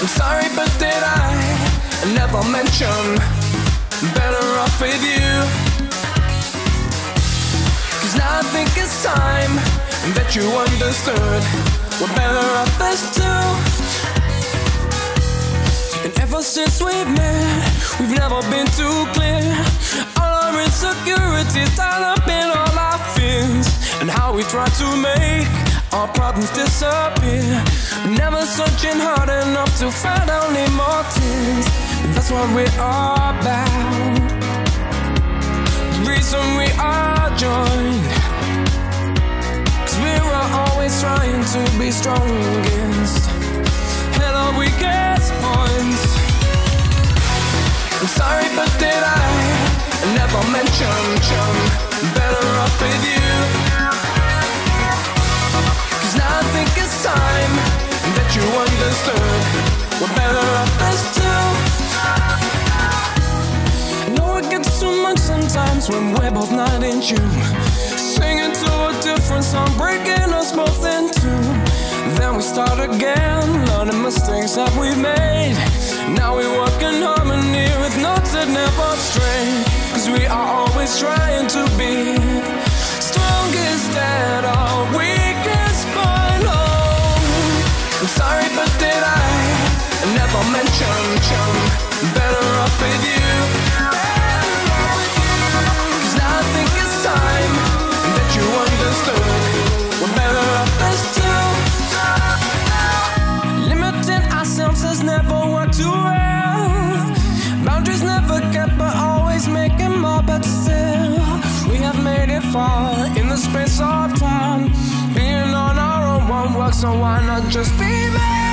I'm sorry, but did I never mention better off with you? Cause now I think it's time that you understood we're better off as two. And ever since we've met, we've never been too clear. All our insecurities tied up in all our fears, and how we try to make our problems disappear. Never searching hard enough to find only more tears. That's what we are about. The reason we are joined. Cause we are always trying to be strongest. And all we get points. I'm sorry, but did I never mention, chum, better understood we're better off as two. Know it gets too much sometimes when we're both not in tune. Singing to a different song, breaking us both in two. Then we start again, learning mistakes that we've made. Now we work in harmony with notes that never stray. Cause we are always trying to be strongest at never mention chum? Better off with you. Cause time that you understood. We're better off as two. Limiting ourselves never. Boundaries never but always making more, but still. We have made it far in the space of time. Being on our own won't work, so why not just be there?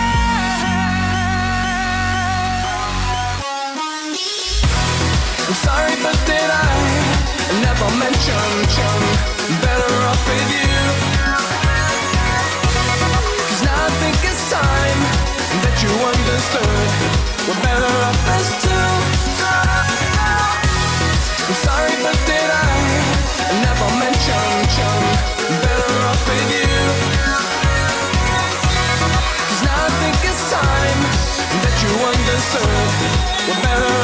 Did I never mention chum? Better off with you. Cause now time that you understood. We're better off as two. I'm sorry, but did I never mention? Better off with you. Cause now I think it's time that you understood. We're better